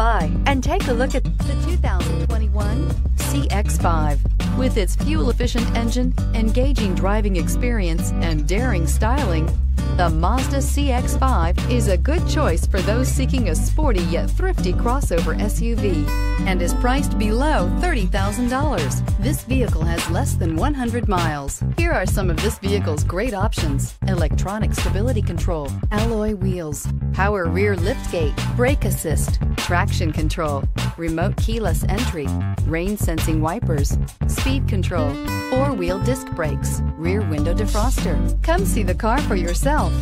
by and take a look at the 2021 CX-5. With its fuel-efficient engine, engaging driving experience, and daring styling, the Mazda CX-5 is a good choice for those seeking a sporty yet thrifty crossover SUV and is priced below $30,000. This vehicle has less than 100 miles. Here are some of this vehicle's great options. Electronic stability control, alloy wheels, power rear liftgate, brake assist, traction control, remote keyless entry, rain sensing wipers, speed control, four-wheel disc brakes, rear window defroster. Come see the car for yourself.